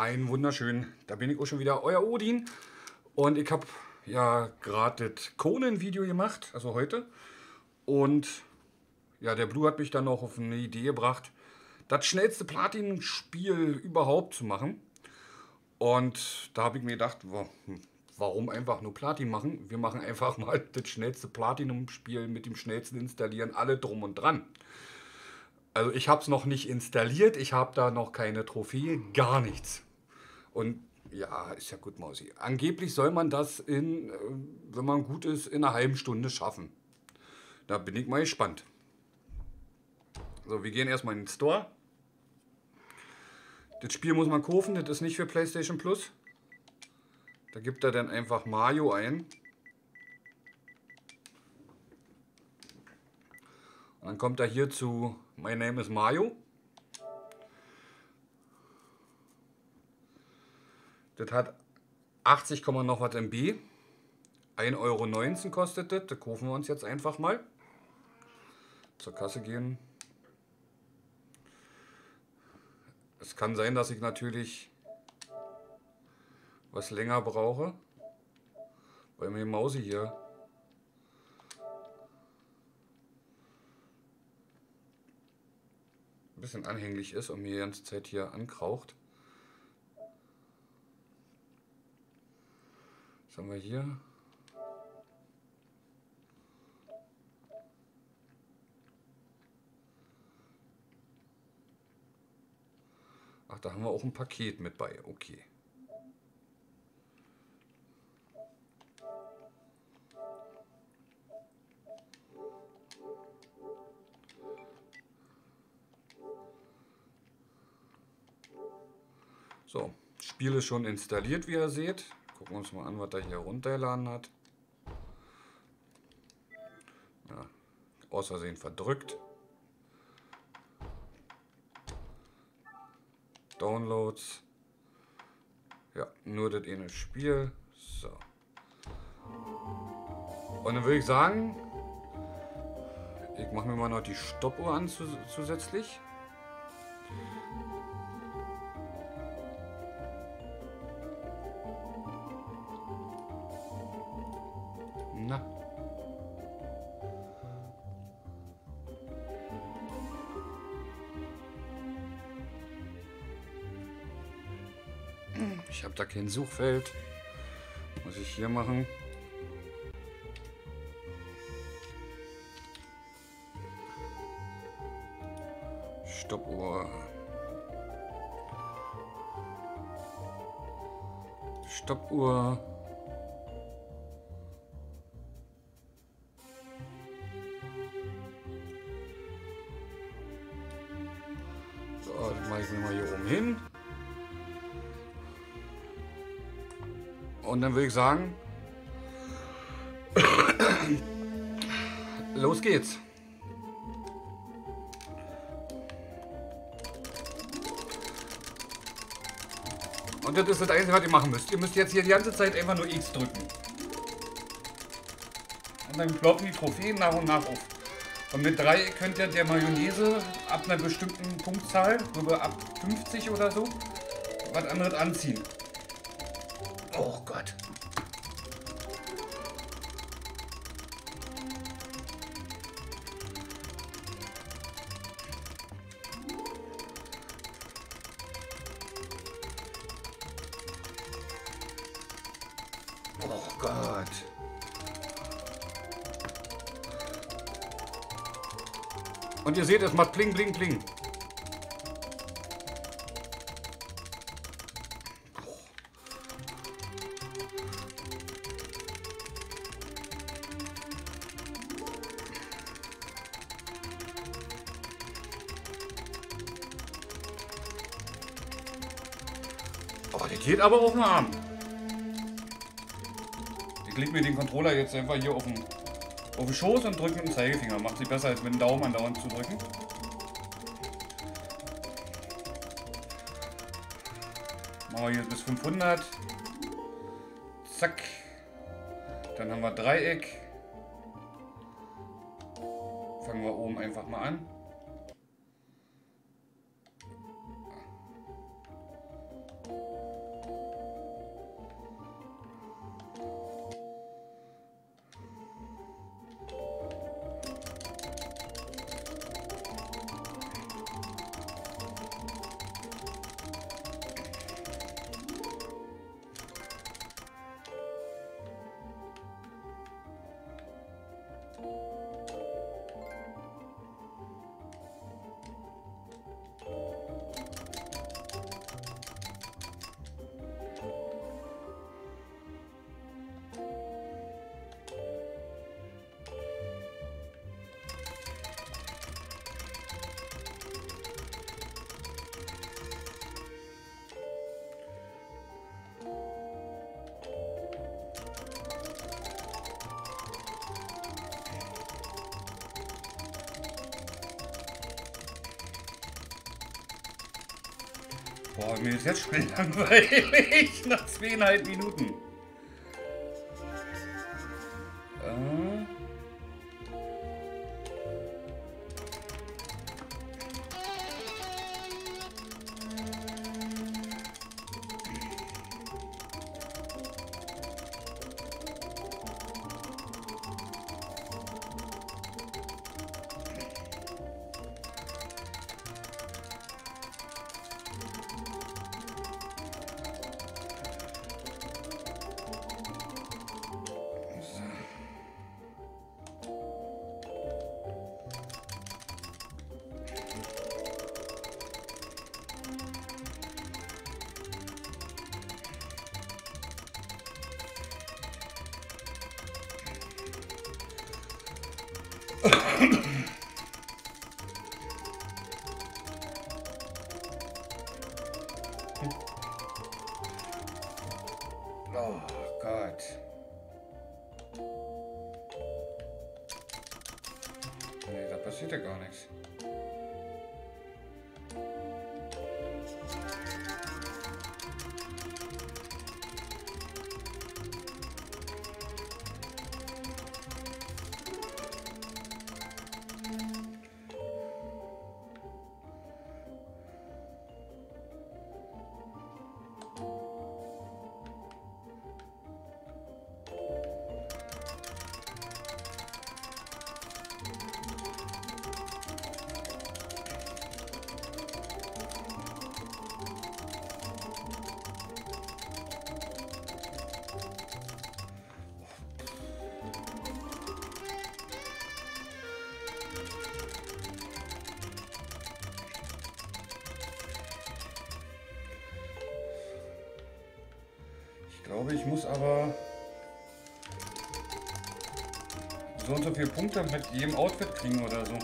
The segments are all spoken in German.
Ein wunderschön, da bin ich auch schon wieder, euer Odin. Und ich habe ja gerade das Conan-Video gemacht, also heute. Und ja, der Blue hat mich dann noch auf eine Idee gebracht, das schnellste Platin-Spiel überhaupt zu machen. Und da habe ich mir gedacht, hm, warum einfach nur Platin machen? Wir machen einfach mal das schnellste Platinum-Spiel mit dem schnellsten Installieren, alle drum und dran. Also ich habe es noch nicht installiert, ich habe da noch keine Trophäe, gar nichts. Und ja, ist ja gut, Mausi. Angeblich soll man das, in, äh, wenn man gut ist, in einer halben Stunde schaffen. Da bin ich mal gespannt. So, wir gehen erstmal in den Store. Das Spiel muss man kaufen, das ist nicht für PlayStation Plus. Da gibt er dann einfach Mario ein. Und dann kommt er hier zu My Name is Mario. Das hat 80, noch was MB. 1,19 Euro kostet das. Das kaufen wir uns jetzt einfach mal. Zur Kasse gehen. Es kann sein, dass ich natürlich was länger brauche, weil mir die Mausi hier ein bisschen anhänglich ist und mir die ganze Zeit hier ankraucht. Was haben wir hier? Ach, da haben wir auch ein Paket mit bei. Okay. So, Spiel ist schon installiert, wie ihr seht. Gucken uns mal an, was er hier runtergeladen hat. Ja, aus verdrückt. Downloads. Ja, nur das eine Spiel. So. Und dann würde ich sagen, ich mache mir mal noch die Stoppuhr an zusätzlich. Da kein Suchfeld. Muss ich hier machen. Stoppuhr. Stoppuhr. Und dann würde ich sagen, los geht's. Und das ist das Einzige, was ihr machen müsst. Ihr müsst jetzt hier die ganze Zeit einfach nur X drücken. Und dann ploppen die Trophäen nach und nach auf. Und mit 3 könnt ihr der Mayonnaise ab einer bestimmten Punktzahl, so ab 50 oder so, was anderes anziehen. Seht, es macht bling, bling, bling. Oh, der geht aber auf den Arm. Ich lege mir den Controller jetzt einfach hier auf den, auf den Schoß und drücke mit dem Zeigefinger. Macht sich besser, als mit dem Daumen andauernd zu drücken. Machen wir hier bis 500. Zack. Dann haben wir Dreieck. Boah, mir ist jetzt schon langweilig nach zweieinhalb Minuten. Glaube, ich muss aber so und so viele Punkte mit jedem Outfit kriegen oder so.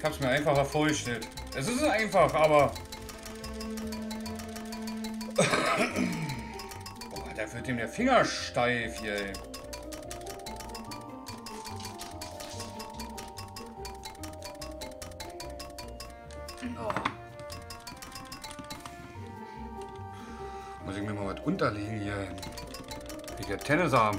Ich hab's mir einfacher vorgestellt. Es ist einfach, aber. Oh, da wird ihm der Finger steif hier. Ey. Oh. Muss ich mir mal was unterlegen hier. Wie der Tennisarm.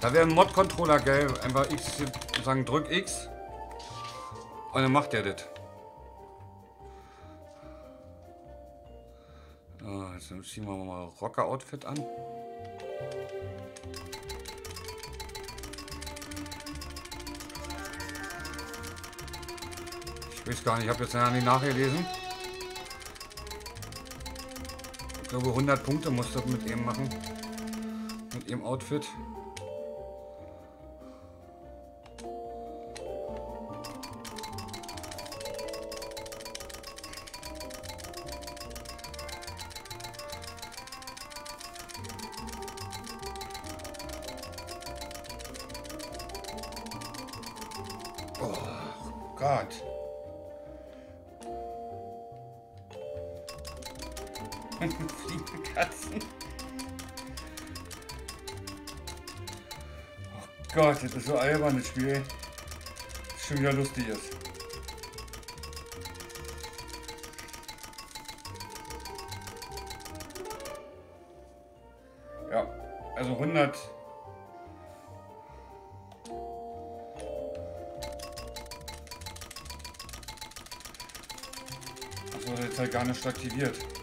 Da wäre ein Mod-Controller geil. Einfach X sagen, drück X. Und dann macht er das. So, jetzt ziehen wir mal Rocker-Outfit an. Ich weiß gar nicht, ich habe jetzt ja nicht nachgelesen. Ich glaube 100 Punkte muss das mit ihm machen. Mit ihrem Outfit. Spiel. Schon wieder lustig ist. Ja, also 100... Achso, jetzt halt gar nicht aktiviert.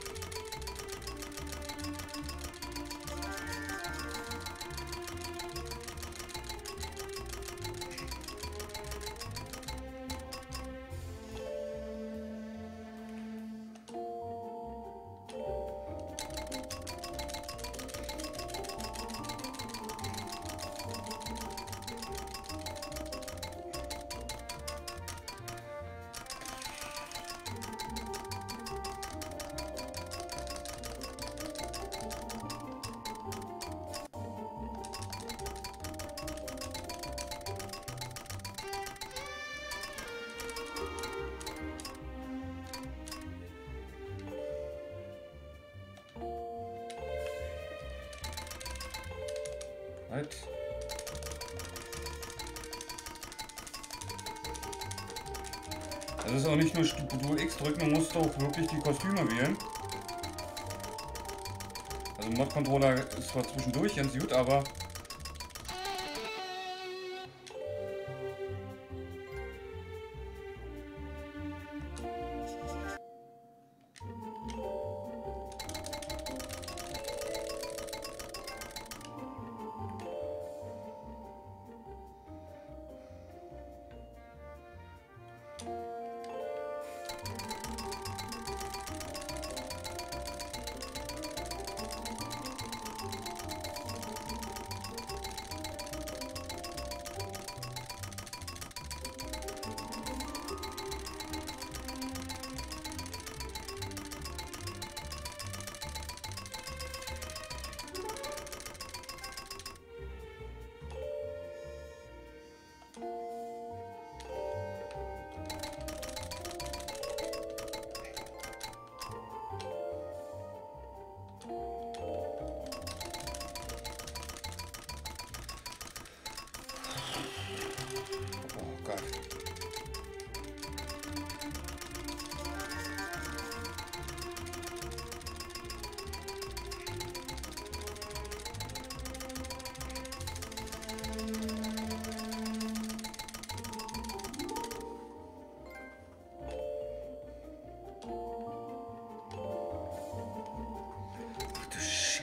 Zwar zwischendurch ganz gut, aber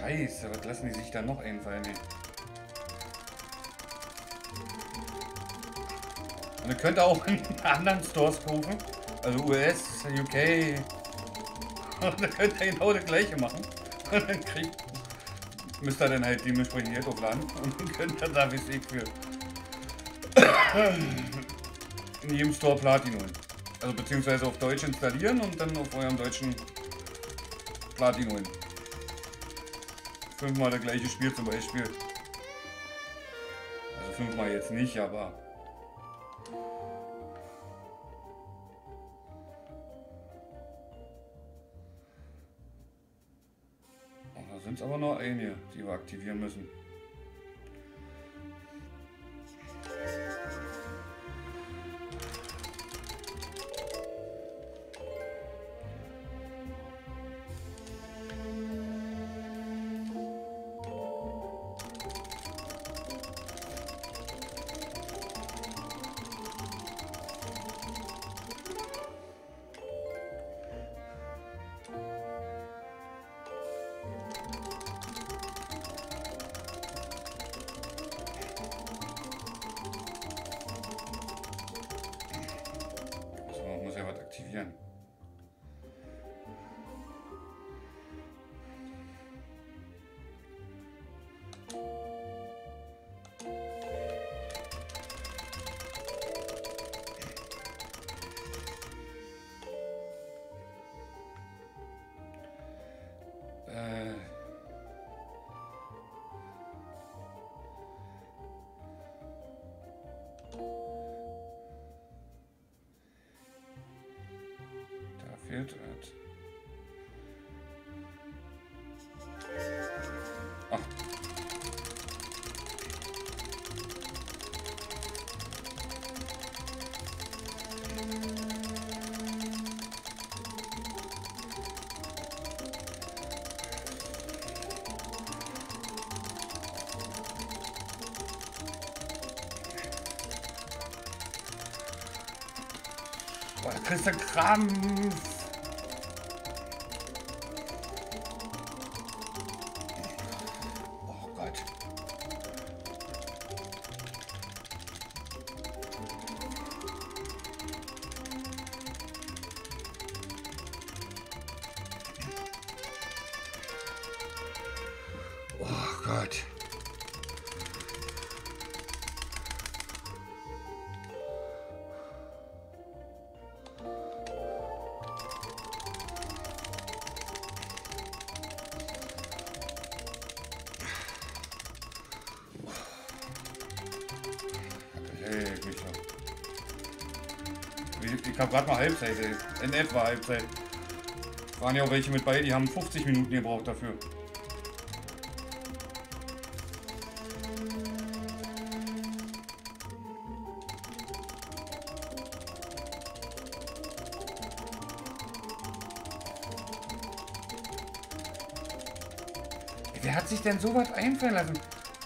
Scheiße, was lassen die sich da noch einfallen? Und ihr könnt auch in anderen Stores kaufen. Also US, UK. Und dann könnt ihr genau das gleiche machen. Und dann kriegt, müsst ihr dann halt dementsprechend Geld aufladen. Und dann könnt ihr da wie ich für in jedem Store Platin holen. Also beziehungsweise auf Deutsch installieren und dann auf eurem deutschen Platin holen fünfmal das gleiche Spiel zum Beispiel. Also fünfmal jetzt nicht, aber... Und da sind es aber noch einige, die wir aktivieren müssen. Fehlt was. Ach. Boah, Krampf. Halbzeit, ey. In etwa Halbzeit. Waren ja auch welche mit bei, die haben 50 Minuten gebraucht dafür. Wer hat sich denn sowas einfallen lassen?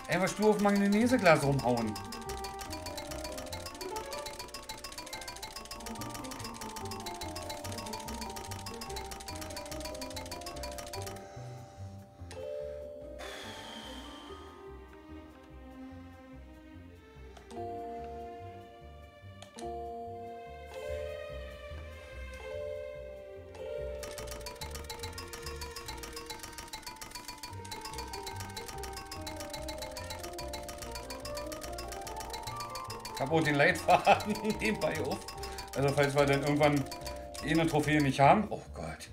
Einfach stur auf Magneseglas rumhauen. Den Leitfaden nebenbei auf. Also falls wir dann irgendwann eh eine Trophäe nicht haben. Oh Gott.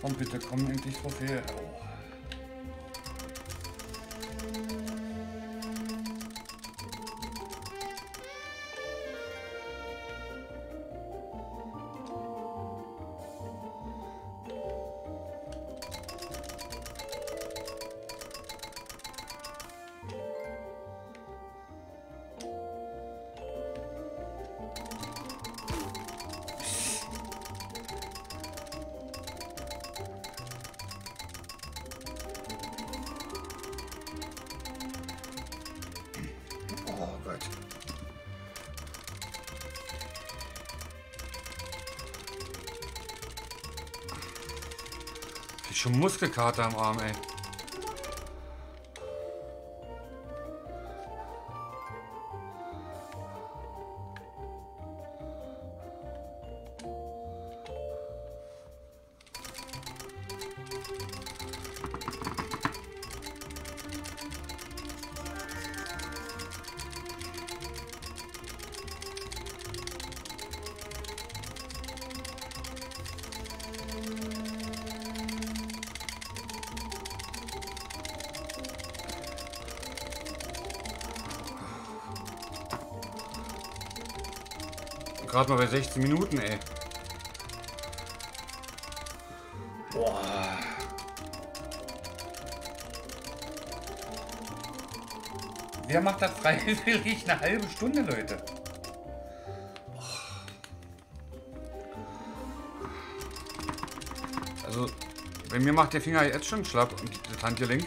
Komm bitte, komm endlich Trophäe. Oh. Schon Muskelkater am Arm, ey. 16 Minuten, ey. Boah. Wer macht das freiwillig eine halbe Stunde, Leute? Also, bei mir macht der Finger jetzt schon schlapp und das Handgelenk.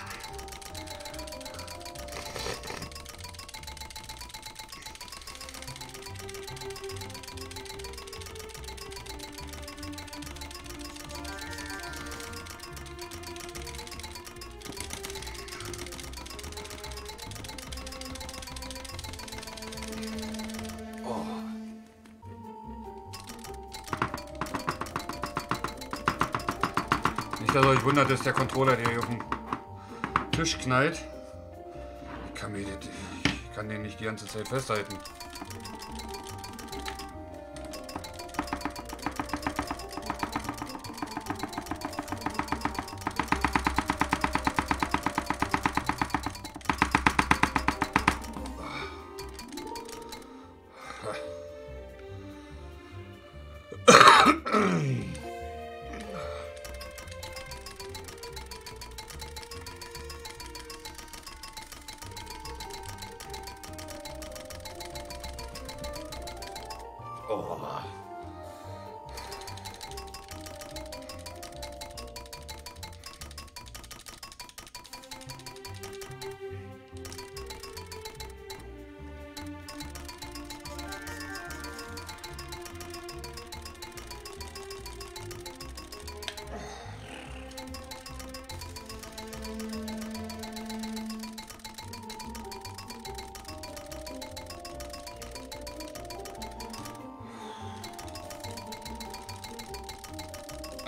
Nicht, wundert, dass der Controller, der hier auf dem Tisch knallt. Ich kann, mir, ich kann den nicht die ganze Zeit festhalten.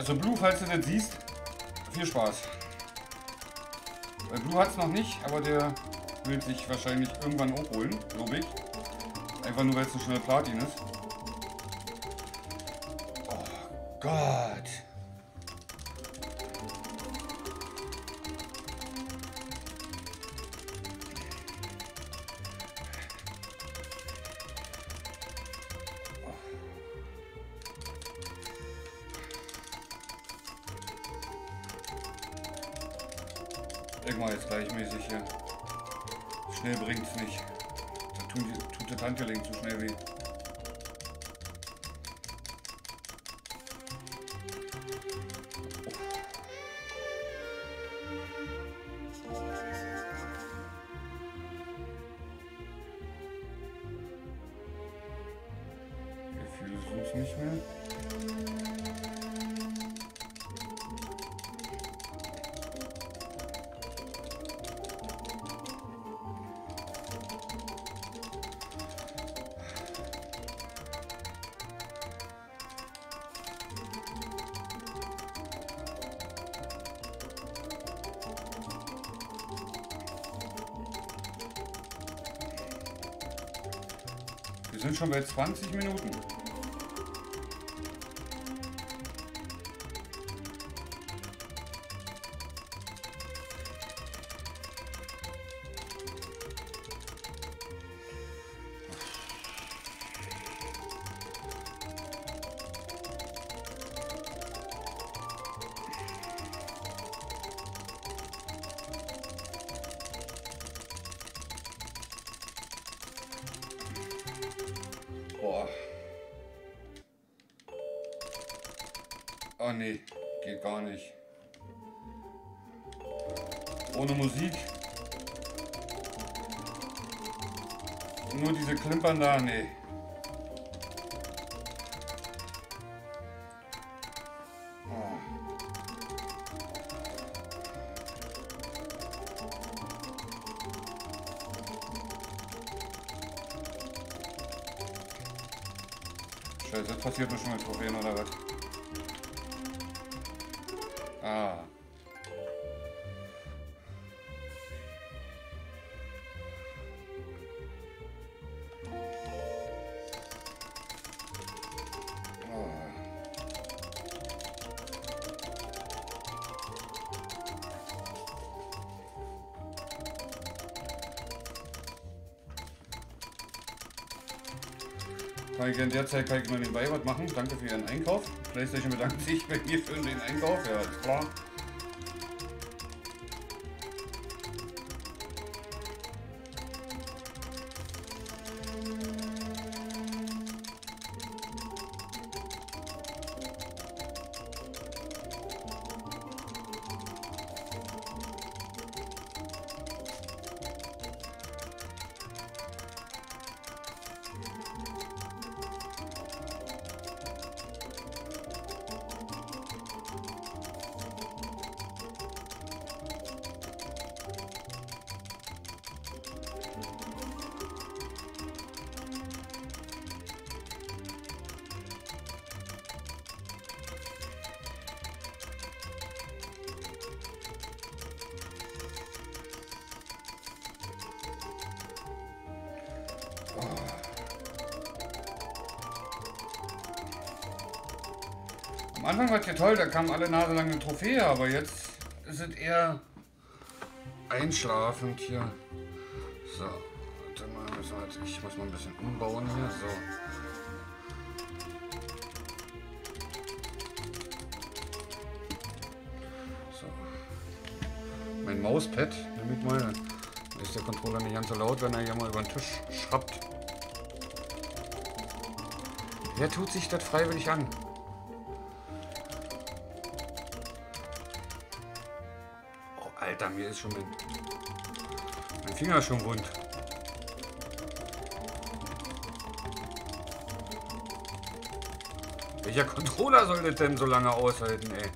Also Blue, falls du das siehst, viel Spaß. Blue hat es noch nicht, aber der will sich wahrscheinlich irgendwann hochholen, glaube ich. Einfach nur, weil es so schnell Platin ist. Oh Gott. Sind schon bei 20 Minuten. Kann ich in der Zeit kann ich noch nebenbei was machen. Danke für Ihren Einkauf. PlayStation bedankt sich bei mir für den Einkauf. Ja, ist klar. Toll, da kam alle Nase lang eine Trophäe, aber jetzt ist es eher einschlafend hier. So, warte mal, ich muss mal ein bisschen umbauen hier. So. So. Mein Mauspad, ich mal. Ist der Controller nicht ganz so laut, wenn er hier mal über den Tisch schrappt. Wer tut sich das freiwillig an? Alter, mir ist schon mein, mein Finger schon wund. Welcher Controller soll das denn so lange aushalten, ey?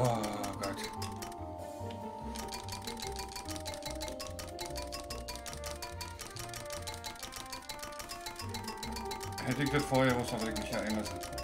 Oh Gott. Hätte ich das vorher muss aber ich mich ja einlassen.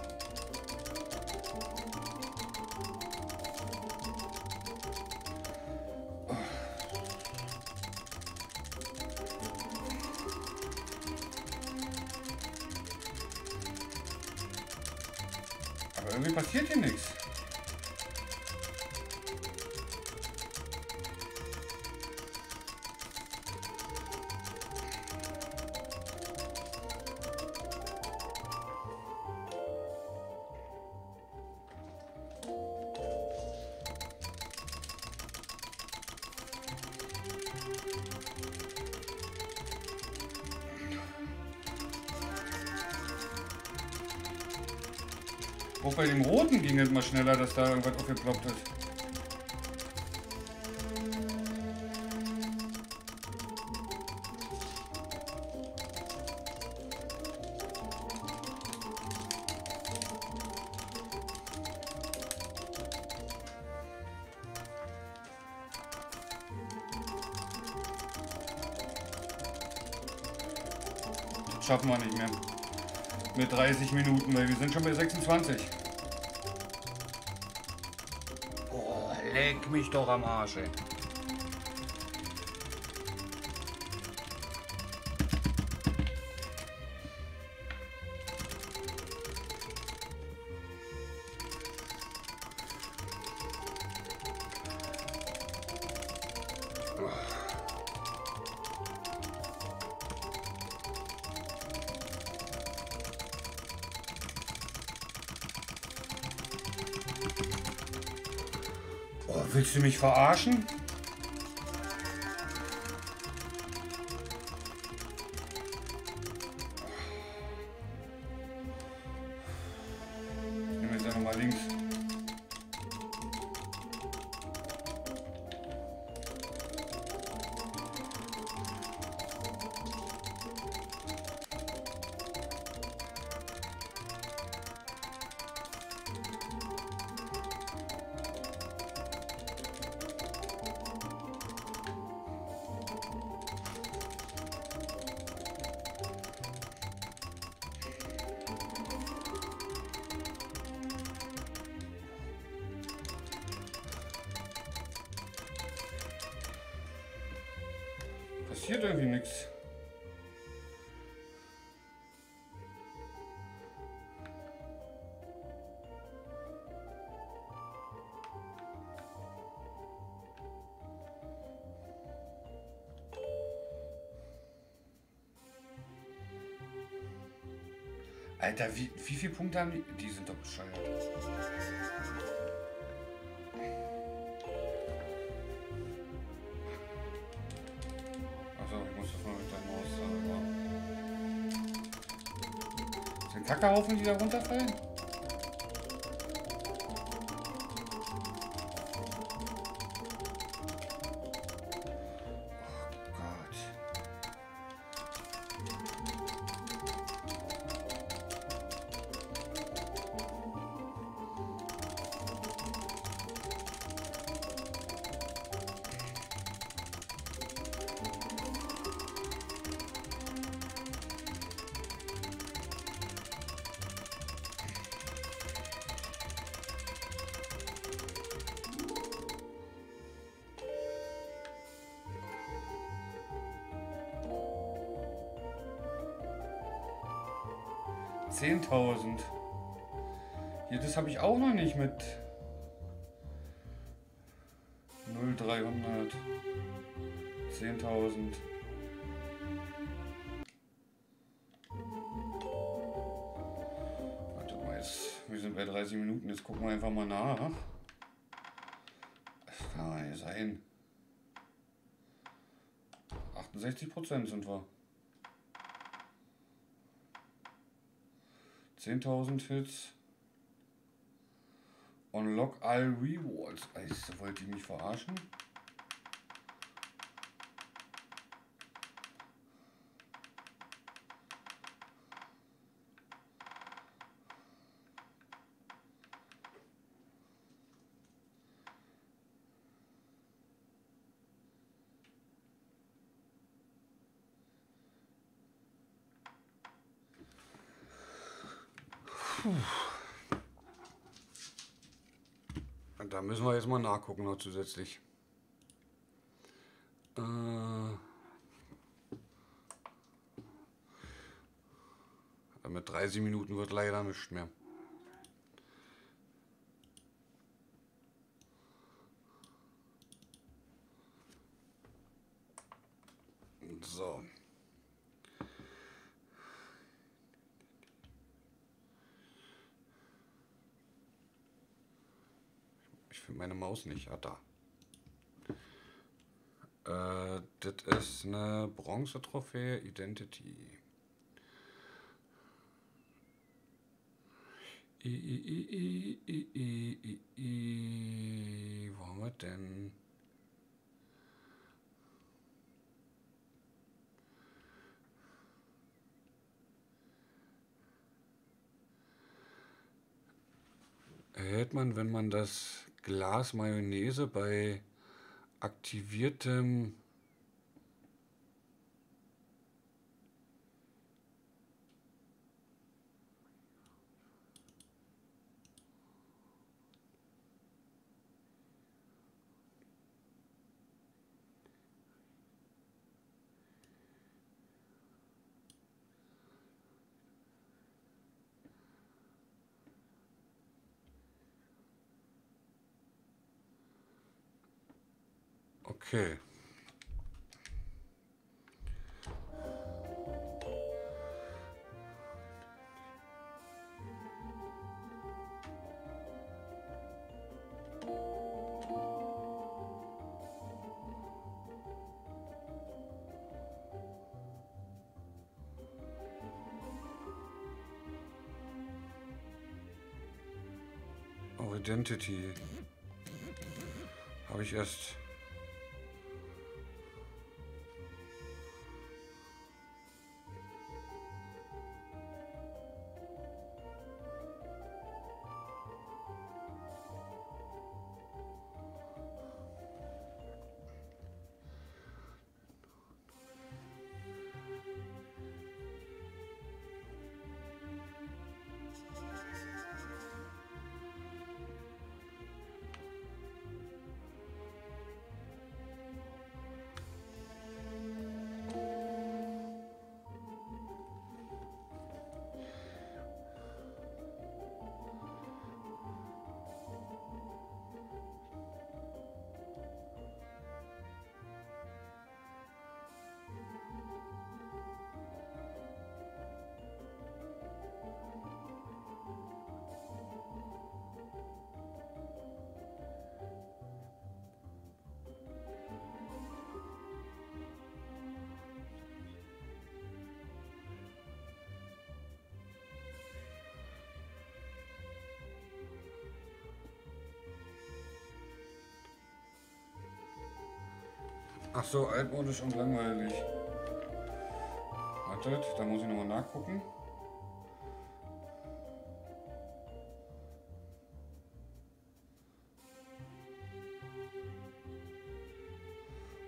Bei dem roten ging es mal schneller, dass da irgendwas aufgeploppt ist. Schaffen wir nicht mehr. Mit 30 Minuten, weil wir sind schon bei 26. leck mich doch am Arsch, ey. Mich verarschen? Alter, wie, wie viele Punkte haben die? Die sind doch bescheuert. Also, ich muss das mal mit der Maus sagen. Kackerhaufen, die da runterfallen? Nicht mit 0300. 10.000. Warte mal, jetzt, wir sind bei 30 Minuten, jetzt gucken wir einfach mal nach. Das kann doch nicht sein. 68 Prozent sind wir. 10.000 Hits. Unlock all Rewards. Also, wollt ihr mich verarschen? Und da müssen wir jetzt mal nachgucken noch zusätzlich. Äh, mit 30 Minuten wird leider nichts mehr. So. Ich finde meine Maus nicht. Ah, da. Äh, das ist eine Bronze-Trophäe Identity. I, I, I, I, Wo haben wir denn? Erhält man, wenn man das Glas Mayonnaise bei aktiviertem Okay. Identity. Habe ich erst Ach so, altmodisch und langweilig. Wartet, da muss ich nochmal nachgucken.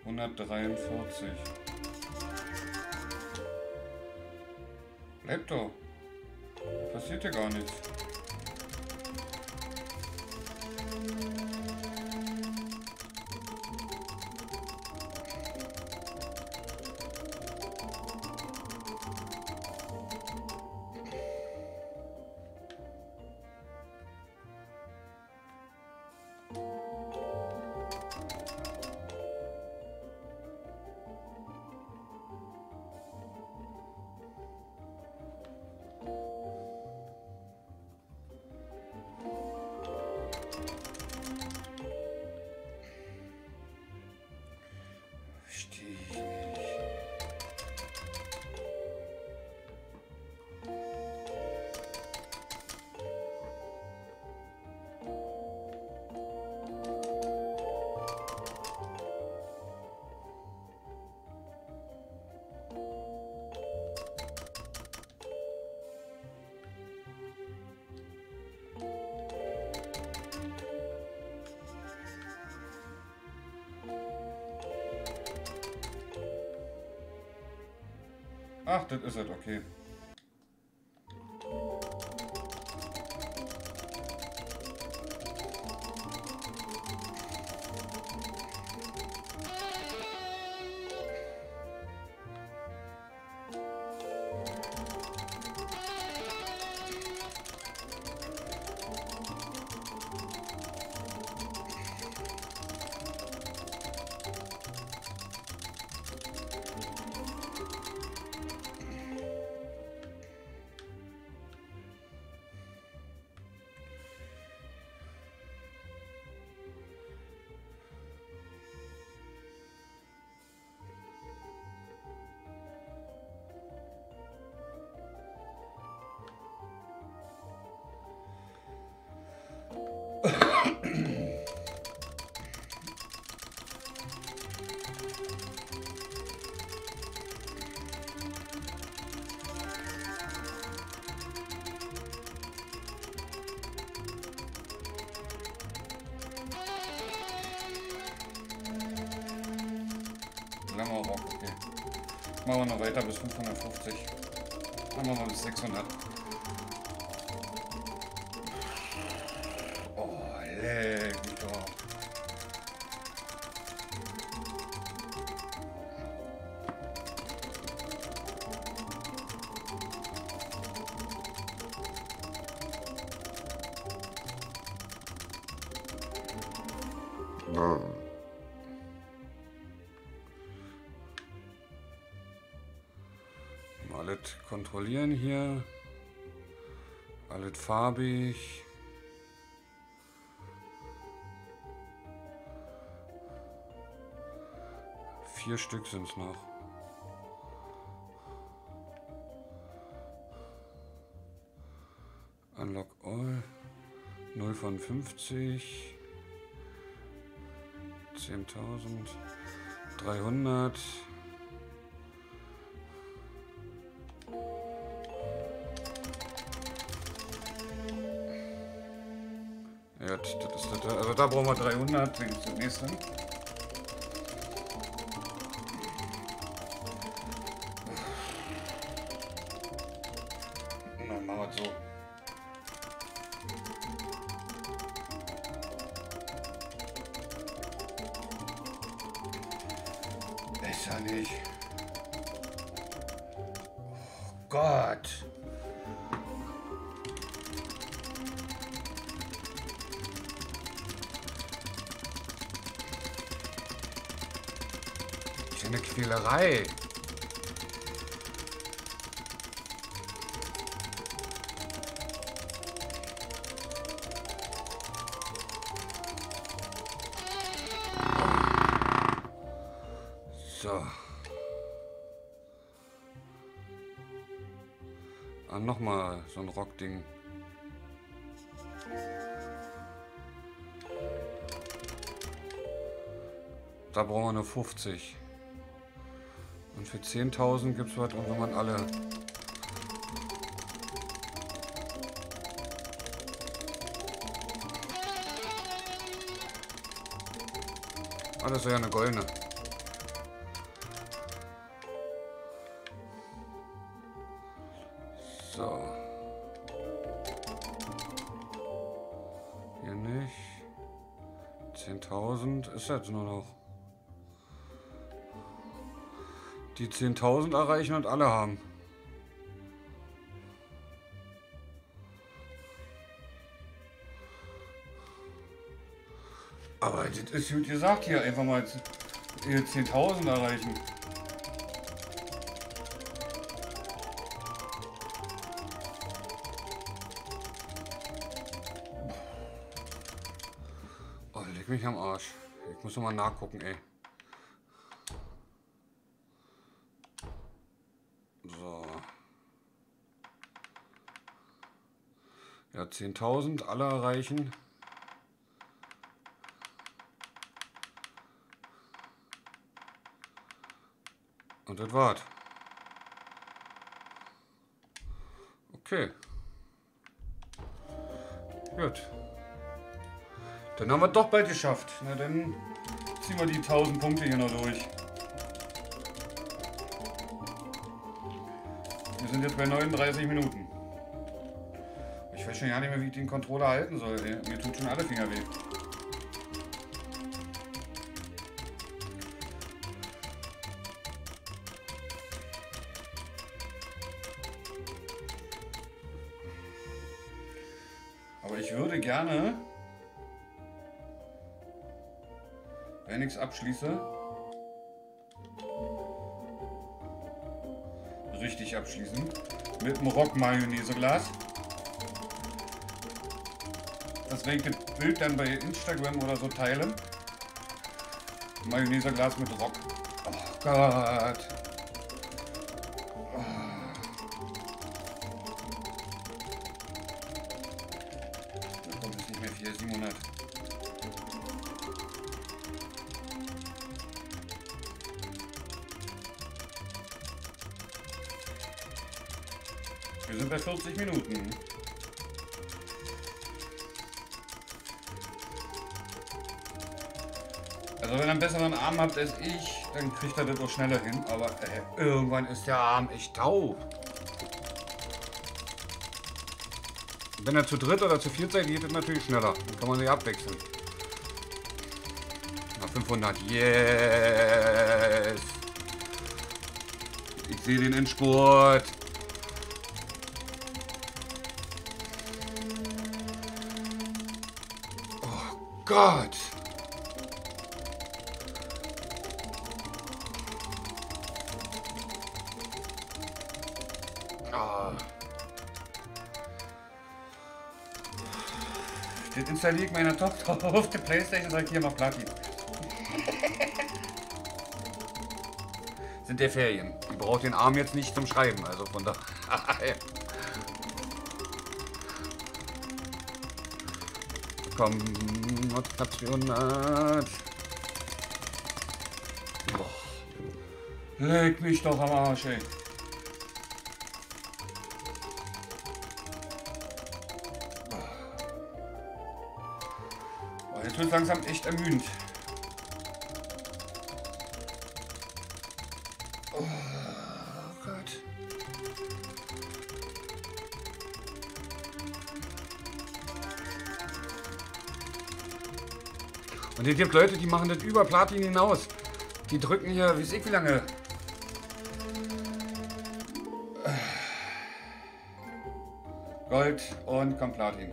Hundertdreiundvierzig. Bleibt doch. Passiert ja gar nichts. Ach, das ist es, okay. Machen wir noch weiter bis 550. Machen wir bis 600. Oh, leck mich doch. Mal Alles kontrollieren hier. Alles farbig. Vier Stück sind es noch. Unlock All. 0 von 50. 10.000. 300. Also da brauchen wir 300. Das ist das So. Ah, nochmal so ein Rockding. Da brauchen wir nur 50. Und für 10.000 gibt es was und wenn man alle... Ah, das ist ja eine goldene. 10.000 ist jetzt nur noch. Die 10.000 erreichen und alle haben. Aber das ist gut gesagt hier, einfach mal 10.000 erreichen. Oh, leg mich am Arsch. Muss noch mal nachgucken, ey. So. Ja, 10.000 alle erreichen. Und das war's. Okay. Gut. Dann haben wir doch bald geschafft. Na dann ziehen wir die 1000 Punkte hier noch durch. Wir sind jetzt bei 39 Minuten. Ich weiß schon gar nicht mehr, wie ich den Controller halten soll. Mir tut schon alle Finger weh. Abschließe, richtig abschließen. Mit einem Rock-Mayonnaise-Glas. Das das Bild dann bei Instagram oder so teile. Mayonnaise-Glas mit Rock. Oh Gott. 45 Minuten. Also wenn ihr einen besseren Arm habt als ich, dann kriegt er das auch schneller hin. Aber äh, irgendwann ist der Arm echt taub. Wenn er zu dritt oder zu viert seid, geht es natürlich schneller. Dann kann man sich abwechseln. Na 500. Yes! Ich sehe den Endspurt. Gott! Ah. Das installiere ich meiner Tochter auf der Playstation und sage, hier, mach Platin. Sind der Ferien. Die braucht den Arm jetzt nicht zum Schreiben, also von daher. Knapp 400. Boah. Leg mich doch am Arsch, ey. Oh, jetzt wird langsam echt ermüdend. Und es gibt Leute, die machen das über Platin hinaus. Die drücken hier, wie ich wie lange. Gold und kommt Platin.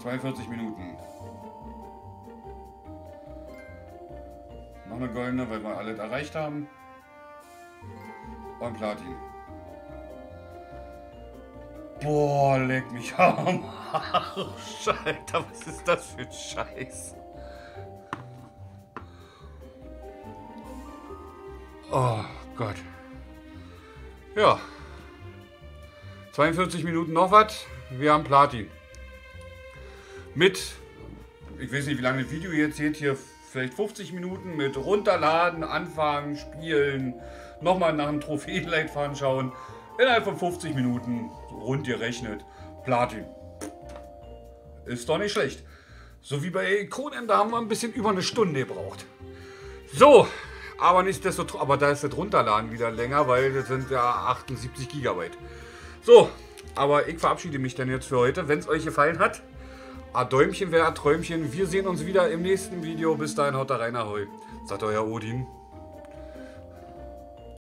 42 Minuten. Noch eine goldene, weil wir alles erreicht haben. Und Platin. Boah, leck mich am Arsch, Alter, was ist das für ein Scheiß? Oh Gott. Ja. 42 Minuten noch was. Wir haben Platin. Mit, ich weiß nicht, wie lange das Video jetzt geht, hier vielleicht 50 Minuten mit runterladen, anfangen, spielen, nochmal nach dem Trophäenleitfaden schauen. Innerhalb von 50 Minuten, rund gerechnet, Platin. Ist doch nicht schlecht. So wie bei Conan, da haben wir ein bisschen über eine Stunde gebraucht. So, aber nichtsdestotrotz, aber da ist das Runterladen wieder länger, weil das sind ja 78 Gigabyte. So, aber ich verabschiede mich dann jetzt für heute. Wenn es euch gefallen hat, ein Däumchen wäre ein Träumchen. Wir sehen uns wieder im nächsten Video. Bis dahin, haut da rein, ahoi. Sagt euer Odin.